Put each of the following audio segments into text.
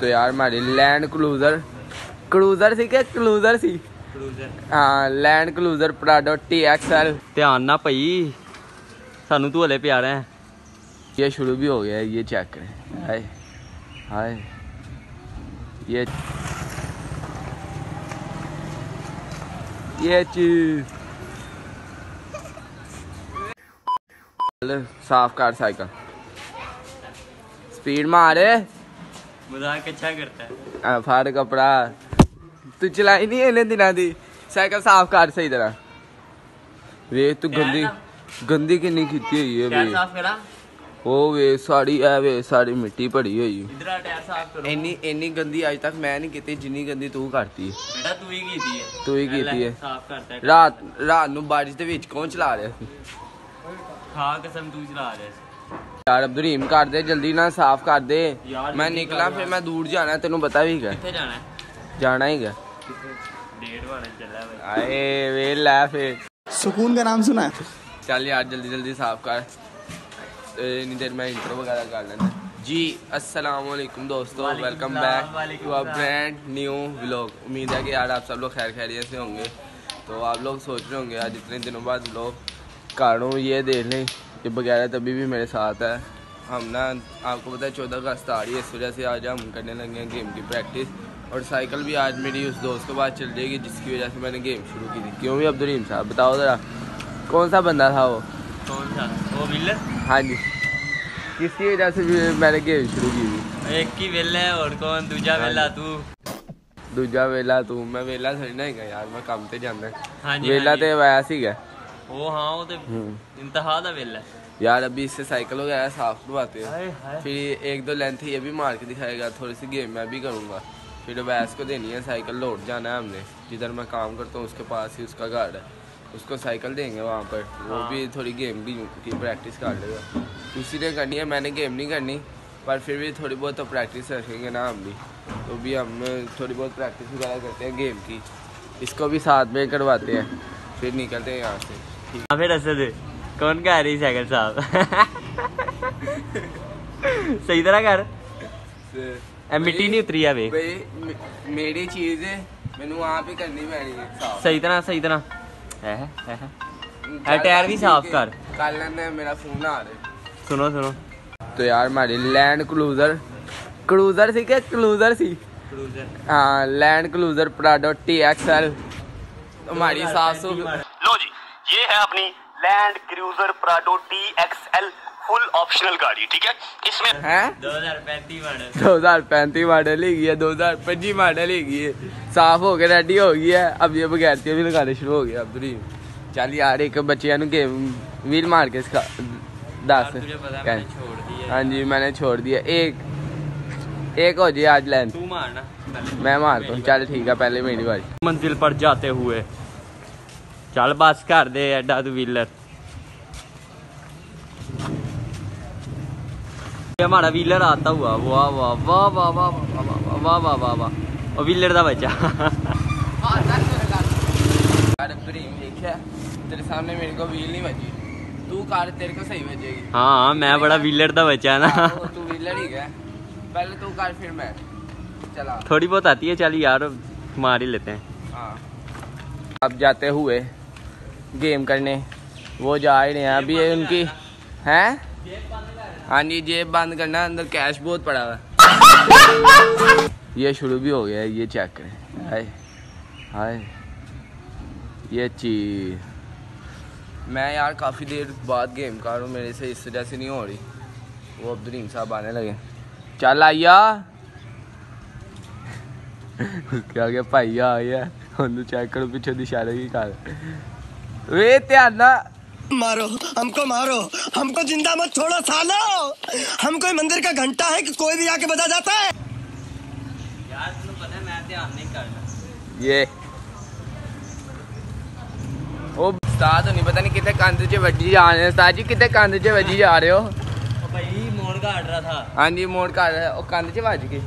तो यार मारी लैंड क्लूजर क्लूजर सी क्या क्लूजर सी? हाँ land cruiser Prado T X L ध्यान ना पई। सानू तू हले प्यार है। ये शुरू भी हो गया ये चेक करें। हाय हाय। ये ये चीज़। साफ़ कर साइकिल। स्पीड मारे। ਮਜ਼ਾਕ ਅੱਛਾ ਕਰਦਾ ਆ ਫਾੜ ਕਪੜਾ। ਤੂੰ ਚਲਾਈ ਨਹੀਂ ਇਹਨੇ ਦਿਨਾਂ ਦੀ? ਸਾਈਕਲ ਸਾਫ਼ ਕਰ ਸਹੀ ਤਰ੍ਹਾਂ। ਵੇ ਤੂੰ ਗੰਦੀ ਗੰਦੀ ਕਿੰਨੀ ਕੀਤੀ ਹੋਈ ਹੈ ਟਾਇਰ ਉਹ ਵੇ ਸਾੜੀ ਐ ਵੇ ਸਾੜੀ ਮਿੱਟੀ ਭੜੀ ਹੋਈ ਇਧਰ ਟਾਇਰ ਸਾਫ਼ ਕਰੋ। ਇੰਨੀ ਇੰਨੀ ਗੰਦੀ ਅੱਜ ਤੱਕ ਮੈਂ ਨਹੀਂ ਕੀਤੀ ਜਿੰਨੀ ਗੰਦੀ ਤੂੰ ਕਰਤੀ ਬੇਟਾ ਤੂੰ ਹੀ ਕੀਤੀ ਹੈ। ਤੂੰ ਹੀ ਕੀਤੀ ਹੈ। ਸਾਫ਼ ਕਰਦਾ ਰਾਤ ਰਾਤ ਨੂੰ ਬਾਰਿਸ਼ ਦੇ ਵਿੱਚ ਕੌਣ ਚਲਾ ਰਿਹਾ? ਸੀ ਹਾਂ ਕਸਮ ਤੂੰ ਚਲਾ ਰਿਹਾ ਸੀ। ਯਾਰ ਅਬਦੁਰੀਮ ਕਰ ਦੇ ਜਲਦੀ ਨਾ ਸਾਫ਼ ਕਰ ਦੇ ਯਾਰ ਮੈਂ ਜਲਦੀ ਨਿਕਲਾਂ ਕਰ ਫਿਰ ਮੈਂ ਦੂਰ ਜਾਣਾ ਤੈਨੂੰ ਪਤਾ ਵੀ ਹੈਗਾ ਕਿੱਥੇ ਜਾਣਾ ਹੈ ਜਾਣਾ ਹੀਗਾ ਡੇਟ ਵਾਲਾ ਚੱਲਿਆ ਬਈ ਆਏ ਵੇ ਲੈ ਫੇਰ सुकून का नाम सुना है ਚੱਲ ਯਾਰ ਜਲਦੀ ਜਲਦੀ ਸਾਫ਼ ਕਰ ਤੇ ਇੰਨੀ ਦੇਰ ਮੈਂ ਇੰਟਰੋ ਵਗੈਰਾ ਕਰ ਲੈਂਦਾ जी अस्सलाम वालेकुम दोस्तों वालेकुम वेलकम सलाम, बैक वालेकुम टू अ सलाम। ब्रांड न्यू व्लॉग उम्मीद है कि यार आप सब लोग खैर खैरियत से होंगे तो आप लोग सोच रहे होंगे आज इतने दिनों बाद व्लॉग कारणों ये देख लें कि वगैरह तभी भी मेरे साथ है हम ना आपको पता है चौदह अगस्त आ रही है इस वजह से आज हम करने लगे हैं गेम की प्रैक्टिस और साइकिल भी आज मेरी उस दोस्त के पास चल जाएगी जिसकी वजह से मैंने गेम शुरू की थी क्यों भी अब्दुलीम साहब बताओ ज़रा कौन सा बंदा था वो ਕੌਣ ਸਾ ਉਹ ਵਿਲਰ हाँ जी किसकी वजह से भी मैंने गेम शुरू की थी ਇੱਕ ਹੀ ਵਿਲ ਹੈ ਹੋਰ ਕੌਣ ਦੂਜਾ ਵਿਲਾ ਤੂੰ ਦੂਜਾ ਵੇਲਾ ਤੂੰ ਮੈਂ ਵੇਲਾ ਥੋੜੀ ਨਾ ਹੈਗਾ ਯਾਰ ਮੈਂ ਕੰਮ ਤੇ ਜਾਂਦਾ ਹਾਂਜੀ ਵੇਲਾ ਹਾਂਜੀ। ਤੇ ਵੈਸਾ ਸੀਗਾ ਉਹ ਹਾਂ ਉਹ ਤੇ हम्म। ਇੰਤਹਾ ਦਾ ਵਿਲ ਹੈ यार अभी इससे साइकिल वगैरह साफ करवाते हैं ਹਾਏ ਹਾਏ फिर एक दो लेंथ ये भी मार के दिखाएगा थोड़ी सी गेम मैं भी करूँगा फिर वैस को देनी है साइकिल लौट जाना है हमने जिधर मैं काम करता हूँ उसके पास ही उसका घर है उसको साइकिल देंगे वहाँ पर वो हाँ। भी थोड़ी गेम भी की प्रैक्टिस कर लेगा उसी ने करनी है मैंने गेम नहीं करनी पर फिर भी थोड़ी बहुत तो प्रैक्टिस रखेंगे ना हम भी तो भी हम थोड़ी बहुत प्रैक्टिस वगैरह करते हैं गेम की इसको भी साथ में करवाते हैं फिर निकलते हैं यहाँ से ठीक हाँ फिर असद कौन का रही सागर साहब? सही तरह कर। मिट्टी नहीं उतरी अबे मेरी चीज़ ਮੈਨੂੰ ਆਪ ਹੀ ਕਰਨੀ ਪੈਣੀ ਹੈ ਸਹੀ ਤਰ੍ਹਾਂ ਸਹੀ ਤਰ੍ਹਾਂ ਹੈ ਹੈ है टायर भी साफ़ कर। कल ने मेरा फ़ोन आ रहा सुनो सुनो। तो यार हमारी लैंड क्लूजर क्लूजर सी क्या? क्लूजर सी। क्लूजर हाँ Land Cruiser Prado T X L हमारी सात सौ ये है अपनी Land Cruiser Prado T XL full optional गाड़ी ठीक है? इसमें है? 2035 मॉडल दो हज़ार पैंतीस मॉडल ही है दो हज़ार पच्चीस मॉडल ही है। साफ़ हो के रेडी हो गई है। अब ये बगैर भी लगाने शुरू हो गए अब्दुलीम चल यार एक बच्चिया गेम व्हील मार के इसका दस। तुझे पता है क्या? मैंने छोड़ दिया। हाँ जी मैंने छोड़ दिया। एक एक हो जाए आज पहले। मैं मारता हूँ। चल ठीक है पहले मेरी बारी। मंजिल पर जाते हुए चल बस कर दे एडा तू व्हीलर ये हमारा व्हीलर आता हुआ वाह वाह वाह वाह वाह वाह वाह वाह वाह वाह वाह और व्हीलर ਦਾ ਬੱਚਾ यार अब्दुलीम देखा तेरे सामने मेरे को व्हील नहीं बजी तू कार तेरे को सही बजेगी ਹਾਂ ਮੈਂ ਬੜਾ व्हीलर ਦਾ ਬੱਚਾ ਨਾ वो तू व्हीलर ही गया पहले तू कर फिर मैं चला थोड़ी बहुत आती है चल यार मार ही लेते हैं हाँ अब जाते हुए गेम करने। वो जा रहे हैं। अभी ये उनकी हैं? हाँ जी, जेब बंद करना, अंदर कैश बहुत पड़ा हुआ ये शुरू भी हो गया है, ये चेक करें। हाय हाय। ये ची मैं यार काफ़ी देर बाद गेम कर रहा हूँ, मेरे से इस वजह से नहीं हो रही। वो अब्दुलीम साहब आने लगे। चल आइया। क्या क्या भाइया आया उन्होंने चेक करो, पीछे दिशा की कार। ਕੀ ਕਰ ਵੇ ਧਿਆਨ ਨਾਲ मारो हमको मारो हमको जिंदा मत छोड़ो सालो हम कोई मंदिर का घंटा है कि कोई भी आके बजा जाता है यार तुम्हें पता है मैं ध्यान नहीं करना ये ਉਹ ਉਸਤਾਦ ਨਹੀਂ ਪਤਾ ਨਹੀਂ ਕਿੱਥੇ ਕੰਧ 'ਚ ਵੱਜੀ ਜਾ ਰਹੇ ਹੋ ਉਸਤਾਦ ਜੀ ਕਿੱਥੇ ਕੰਧ 'ਚ ਵੱਜੀ ਜਾ ਰਹੇ ਹੋ ओ भाई मोड़ काट रहा था ਹਾਂਜੀ ਮੋੜ ਕਰ ਰਿਹਾ ਉਹ ਕੰਧ 'ਚ ਵੱਜ ਗਈ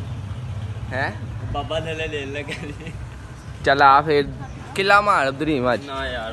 ਹੈ बाबा थले ले लगे ਚੱਲ ਆ ਫਿਰ ਕਿੱਲਾ ਮਾਰ ਅਬਦੁਰੀਮ ਅੱਜ ना यार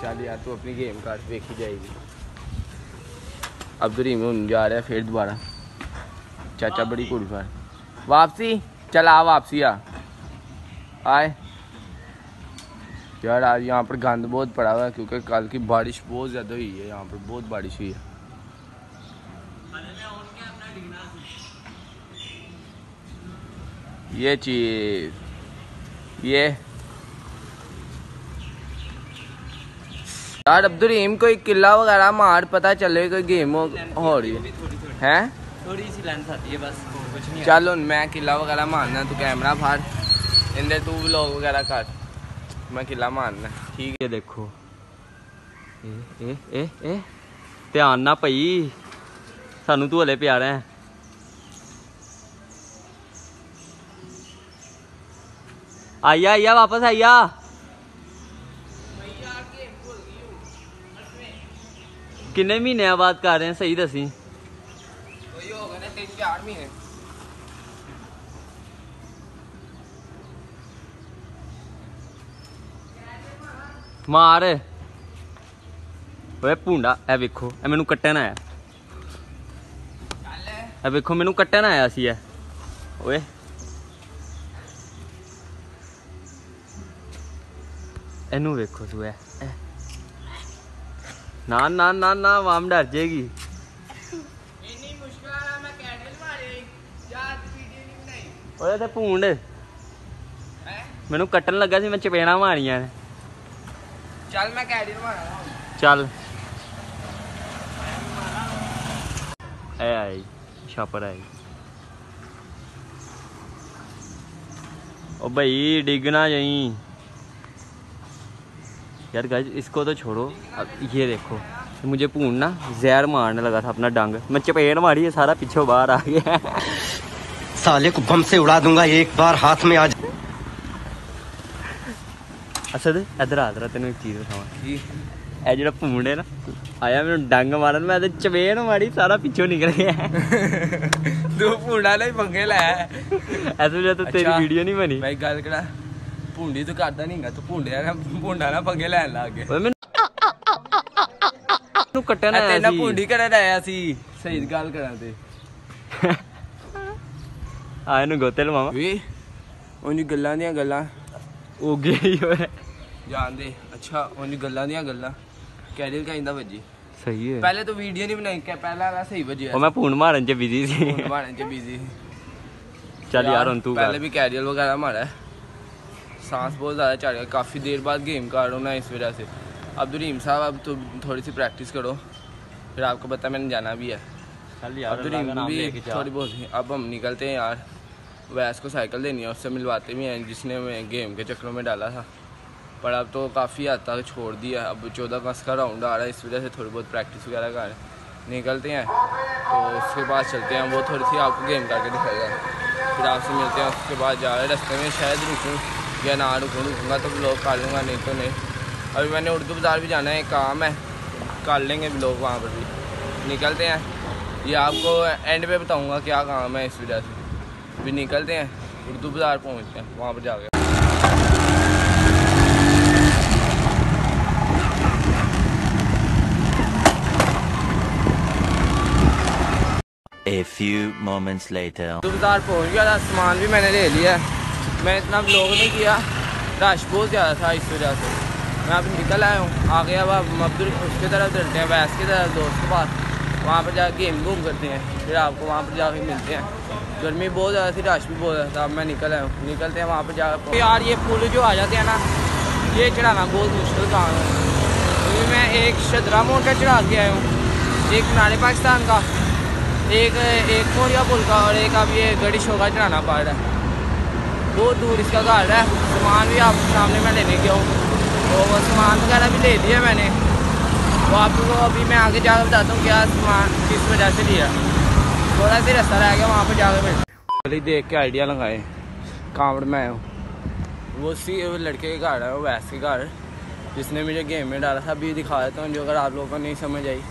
चल यार तू अपनी गेम कार्ड देखी जाएगी। अब तो रिमोन जा रहा है फिर दोबारा। चाचा बड़ी कुल पर वापसी? चल आ वापसी आ। आए। यार आज यहाँ पर गंद बहुत पड़ा हुआ है क्योंकि कल की बारिश बहुत ज़्यादा हुई है यहाँ पर बहुत बारिश हुई है। ये चीज़ ये यार अब्दुलरहीम कोई किला वगैरह मार पता चले कोई गेम हो, रही है। चल हूँ मैं किला वगैरह मारना तू कैमरा फाड़। इंदे तू ब्लॉग वगैरह कर। मैं किला मारना ठीक है देखो। ध्यान ना भाई सानू तू हले प्यारा है। आइया आइया वापस आइया। ਕਿੰਨੇ ਮਹੀਨਿਆਂ ਬਾਅਦ ਕਰ ਰਹੇ ਆ? ਸਹੀ ਦੱਸੀ। ਕੋਈ ਹੋ ਗਏ ਨੇ 3-4 ਮਹੀਨੇ। ਮਾਰ। ਓਏ ਭੁੰਡਾ ਇਹ ਵੇਖੋ ਇਹ ਮੈਨੂੰ ਕੱਟਣ ਆਇਆ। ਇਹ ਵੇਖੋ ਮੈਨੂੰ ਕੱਟਣ ਆਇਆ ਸੀ ਇਹ। ਓਏ। ਇਹਨੂੰ ਵੇਖੋ ਤੂੰ ਇਹ। ਨਾ ਨਾ ਨਾ ਨਾ ਮਾਮ ਡਰ ਜੇਗੀ। ਇੰਨੀ ਮੁਸ਼ਕਲ ਆ ਮੈਂ ਕੈਂਡਲ ਮਾਰੇ ਯਾਦ ਵੀਡੀਓ ਨਹੀਂ ਬਣਾਈ। ਓਏ ਤੇ ਭੂੰਡ। ਮੈਨੂੰ ਕੱਟਣ ਲੱਗਾ ਸੀ ਮੈਂ ਚਪੇਣਾ ਮਾਰੀਆਂ ਚੱਲ ਮੈਂ ਕੈਂਡਲ ਮਾਰਾਂ ਚੱਲ। ਐ ਆਈ ਛਾਪਰ ਆਈ। ਓ ਭਾਈ ਡਿੱਗਣਾ ਜਾਈ। यार गाइस इसको तो छोड़ो अब ये देखो मुझे पूर्ण ना जहर मारने लगा था अपना डंग मैं चपेट मारी है सारा पीछे बाहर आ गया साले को बम से उड़ा दूंगा एक बार हाथ में आ जा ਅਸਦ ਇਧਰ ਆ ਜਰਾ ਤੈਨੂੰ ਇੱਕ ਚੀਜ਼ ਦਿਖਾਵਾਂ ਕੀ ਇਹ ਜਿਹੜਾ ਭੂੰਡ ਹੈ ਨਾ ਆਇਆ ਮੈਨੂੰ ਡੰਗ ਮਾਰਨ ਮੈਂ ਤੇ ਚਪੇੜ ਮਾਰੀ ਸਾਰਾ ਪਿੱਛੋਂ ਨਿਕਲ ਗਿਆ ਤੂੰ ਭੁੰਡਾ ਲਈ ਪੰਗੇ ਲੈ ਐਸੇ ਵਜ੍ਹਾ ਤੋਂ ਤੇਰੀ ਅੱਛਾ। ਵੀਡੀਓ ਨਹੀਂ ਬਣੀ ਮੈਂ ਗੱਲ ਕਰਾਂ ਭੁੰਡੀ ਤੂੰ ਕਰਦਾ ਨਹੀਂਗਾ ਤੂੰ ਭੁੰਡਿਆ ਨਾ ਭੁੰਡਾ ਨਾ ਪੰਗੇ ਲੈਣ ਲੱਗ ਗਿਆ ਓਏ ਮੈਨੂੰ ਨੂੰ ਕੱਟਣਾ ਆਇਆ ਸੀ ਤੈਨੂੰ ਭੁੰਡੀ ਕਰਨ ਆਇਆ ਸੀ ਸਹੀ ਗੱਲ ਕਰਾਂ ਤੇ ਆ ਇਹਨੂੰ ਗੋਤੇ ਲਵਾਵਾ ਵੀ ਉਹਨੂੰ ਗੱਲਾਂ ਦੀਆਂ ਗੱਲਾਂ ਹੋ ਗਈ ਓਏ ਜਾਣਦੇ ਅੱਛਾ ਉਹਨੂੰ ਗੱਲਾਂ ਦੀਆਂ ਗੱਲਾਂ ਕੈਰੀਅਰ ਕਹਿੰਦਾ ਵੱਜੀ ਸਹੀ ਹੈ ਪਹਿਲੇ ਤਾਂ ਵੀਡੀਓ ਨਹੀਂ ਬਣਾਈ ਕਿ ਪਹਿਲਾਂ ਵਾਲਾ ਸਹੀ ਵਜਿਆ ਉਹ ਮੈਂ ਫੋਨ ਮਾਰਨ ਚ ਬਿਜ਼ੀ ਸੀ ਫੋਨ ਮਾਰਨ ਚ ਬਿਜ਼ੀ ਸੀ ਚੱਲ ਯਾਰ ਹੁਣ ਤੂੰ ਪਹਿਲੇ ਵੀ ਕੈਰੀਅਰ ਵਗੈਰਾ ਮਾਰਿਆ सांस बहुत ज़्यादा चढ़ गया। काफ़ी देर बाद गेम का रहा हूँ ना इस वजह से। अब रहीम साहब अब तो थोड़ी सी प्रैक्टिस करो। फिर आपको पता मैंने जाना भी है। अब रहीम भी थोड़ी बहुत अब हम निकलते हैं यार। वैस को साइकिल देनी है उससे मिलवाते भी हैं जिसने गेम के चक्करों में डाला था। पर अब तो काफ़ी हद तक छोड़ दिया अब चौदह बस का राउंड आ रहा है इस वजह से थोड़ी बहुत प्रैक्टिस वगैरह कर रहे हैं। निकलते हैं। तो उसके बाद चलते हैं। वो थोड़ी सी आपको गेम करके दिखाएगा। फिर आपसे मिलते हैं। उसके बाद जा रहे हैं। रास्ते में शायद रुकूँ। या ना रुकूँ रुकूँगा तो ब्लॉग कर लूँगा नहीं तो नहीं। अभी मैंने उर्दू बाज़ार भी जाना है एक काम है कर लेंगे ब्लॉग वहाँ पर भी। निकलते हैं। ये आपको एंड पे बताऊँगा क्या काम है इस वजह से। भी निकलते हैं उर्दू बाज़ार पहुँचते हैं वहाँ पर जाकर A few moments later. Urdu बाज़ार पहुँच गया था सामान भी मैंने ले लिया मैं इतना ब्लॉग नहीं किया। रश बहुत ज़्यादा था इस वजह से। मैं अभी निकल आया हूँ। आ गया अब अब्दुल उसके तरफ़ चलते हैं, वैस की तरफ़ दोस्त के पास। वहाँ पर जाकर गेम घूम करते हैं। फिर आपको वहाँ पर जाके मिलते हैं। गर्मी बहुत ज़्यादा थी रश भी बहुत ज़्यादा था। अब मैं निकल आया हूँ। निकलते हैं वहाँ पर जाकर यार, ये पुल जो आ जाते हैं ना, ये चढ़ाना बहुत मुश्किल काम है। क्योंकि मैं एक शदरा मोड़ का चढ़ा के आया हूँ। एक नारे पाकिस्तान का, एक एक मोरिया पुल का और एक अब ये गड़ी शो चढ़ाना पड़ रहा है। बहुत दूर इसका घर है। सामान भी आपके सामने मैं लेने गया हूँ। तो वो सामान वगैरह भी ले लिया मैंने। तो आपको अभी मैं आगे जाकर बताता हूँ क्या सामान किस वजह से लिया। थोड़ा सा रास्ता रह गया वहाँ पर जाकर पहले देख के आइडिया लगाए। कांवड़ में आया हूँ। वो सी वो लड़के के घर है वो वैस के घर। जिसने मुझे गेम में डाला था अभी दिखा देता हूँ जो अगर आप लोगों को नहीं समझ आई।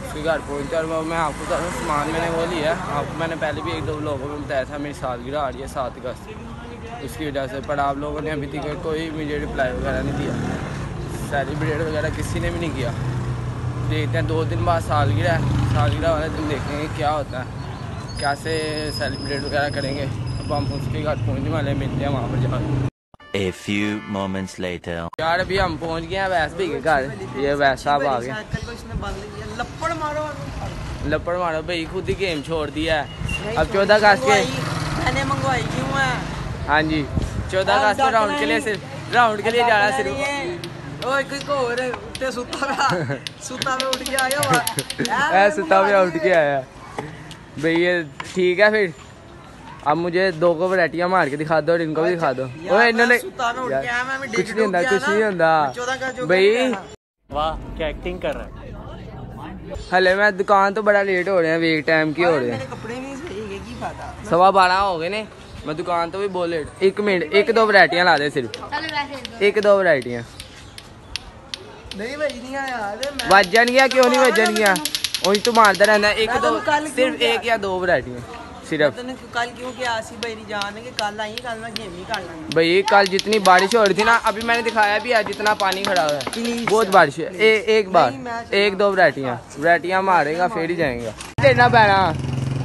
उसके घर पहुँचते और वो मैं आपको सामान मैंने वो लिया। आपको मैंने पहले भी एक दो लोगों को बताया था मेरी सालगिरह आ रही है सात अगस्त। उसकी वजह से पर आप लोगों ने अभी तक कोई मुझे रिप्लाई वगैरह नहीं दिया। सेलिब्रेट वगैरह किसी ने भी नहीं किया। देखते हैं दो दिन बाद सालगिरह है। सालगिरह वाले दिन देखेंगे क्या होता है। कैसे सेलिब्रेट वगैरह करेंगे। अब हम उसके घर पहुँचने वाले मिलते हैं वहाँ पर जाकर A few moments later. यार अभी हम पहुँच गए हैं वैस भी के घर। ये वैस साहब आ गए। लपड़ मारो लपड़ मारो। भाई खुद ही गेम छोड़ दिया है। अब चौदह अगस्त के मैंने मंगवाई क्यों है? हाँ जी चौदह अगस्त राउंड के लिए सिर्फ़ राउंड के लिए जाना सिर्फ़ ओए कोई सुता सुता उठ के आया हुआ भाई ये ठीक है फिर अब मुझे दो को वरायटियाँ मार के दिखा दो और इनको भी दिखा दो ओए इन्होंने कुछ नहीं होता कुछ नहीं होता भाई वाह क्या एक्टिंग कर रहा है हले मैं दुकान तो बड़ा लेट हो रहे हैं वेट टाइम की हो रहे हैं सवा बारह हो गए ने मैं दुकान तो भी बोले। एक मिनट एक दो वरायटियाँ ला दे सिर्फ़। एक दो वरायटियाँ। वज़न गया क्यों नहीं वज़न गया? वही तो मारता रहना एक दो सिर्फ़ एक या दो वरायटियाँ सिर्फ़। कल क्यों भाई कल जितनी बारिश हो रही थी ना अभी मैंने दिखाया भी है जितना पानी खड़ा हुआ है। बहुत बारिश है। ए, एक बार एक दो वरायटियाँ। वरायटियाँ मारेगा फिर ही जाएँगे। लेना पैना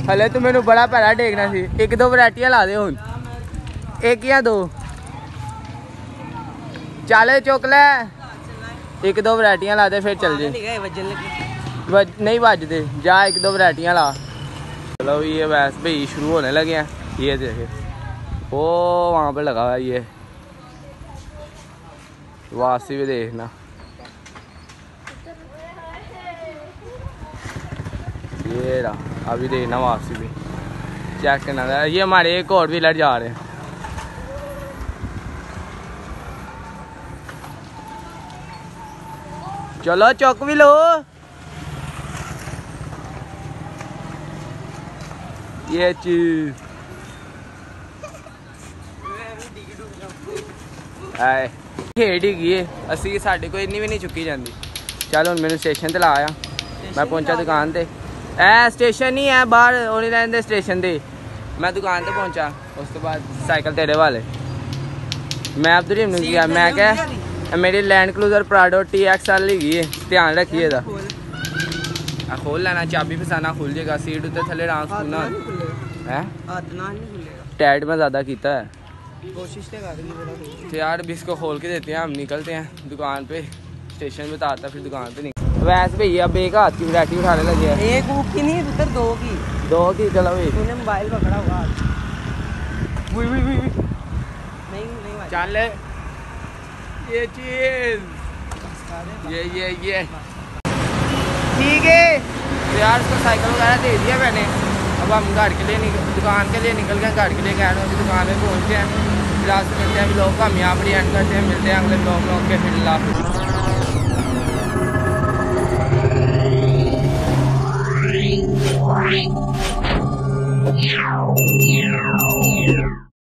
हले तो मैंने बड़ा पैरा टेकना सी एक दो वैरायटियाँ ला दे हुन एक या दो चल चुक ले एक दो वैरायटियाँ ला दे फिर चल जे गए वज़न लगे बज, नहीं बजते जा एक दो वैरायटियाँ ला चलो ये वैसे भाई शुरू होने लगे हैं ये देखे वो वहाँ पे लगा हुआ ये वासी भी देखना ये रहा अभी देखना वापसी भी चेक करना था ये हमारे एक और व्हीलर जा रहे हैं चलो चौक भी लो ये चीज ਆਏ ਖੇਡ ਹੀ ਗਈ ਏ ਅਸੀਂ ਸਾਡੇ ਕੋਲ ਇੰਨੀ ਵੀ ਨਹੀਂ ਚੁੱਕੀ ਜਾਂਦੀ ਚੱਲ ਹੁਣ ਮੈਨੂੰ ਸਟੇਸ਼ਨ ਤੇ ਲਾ ਆ ਮੈਂ ਪਹੁੰਚਾ ਦੁਕਾਨ ਤੇ ਐ ਸਟੇਸ਼ਨ ਨਹੀਂ ਹੈ ਬਾਹਰ ਉਹ ਨਹੀਂ ਰਹਿੰਦੇ ਸਟੇਸ਼ਨ ਦੇ ਮੈਂ ਦੁਕਾਨ ਤੇ ਪਹੁੰਚਾ ਉਸ ਤੋਂ ਬਾਅਦ ਸਾਈਕਲ ਤੇਰੇ ਵਾਲੇ ਮੈਂ ਅਬਦੁਰੀਮ ਨੂੰ ਕਿਹਾ ਮੈਂ ਕਿਹਾ ਇਹ ਮੇਰੀ ਲੈਂਡ ਕਲੂਜ਼ਰ ਪ੍ਰਾਡੋ TXL ਹੈਗੀ ਏ ਧਿਆਨ ਰੱਖੀਏ ਇਹਦਾ ਆ ਖੋਲ ਲੈਣਾ ਚਾਬੀ ਫਸਾਣਾ ਖੁੱਲ ਜਾਏਗਾ ਸੀਟ ਉੱਤੇ ਥੱਲੇ ਆਰਾਮ ਹੱਥ ਸੁਣਾ ਨਾਲ ਨਹੀਂ ਖੁੱਲੇਗਾ ਹੈ ਹੱਥ ਨਾਲ ਨਹੀਂ ਖੁੱਲੇਗਾ टाइट में ज़्यादा कीता है कोशिश तो कर बड़ा कोशिश तो यार अभी इसको खोल के देते हैं हम निकलते हैं दुकान पे स्टेशन पे आता फिर दुकान पे निकल वैसे भैया अब एक हाथ की वैरायटी उठाने लगे? हैं एक ऊप की नहीं उधर दो की। दो की चलो भाई तूने मोबाइल पकड़ा हुआ। वी वी वी वी। नहीं नहीं भाई। चल ये चीज़। ये ये ये। ठीक है। तो यार उसको साइकिल वगैरह दे दिया मैंने। अब हम घर के लिए निकल दुकान के लिए निकल गए घर के लिए गए हैं, दुकान में पहुँचे हैं फिर आज मिलते हैं ब्लॉग का हम यहाँ पर एंड करते हैं। मिलते हैं अगले ब्लॉग में ओके फिर Yeah.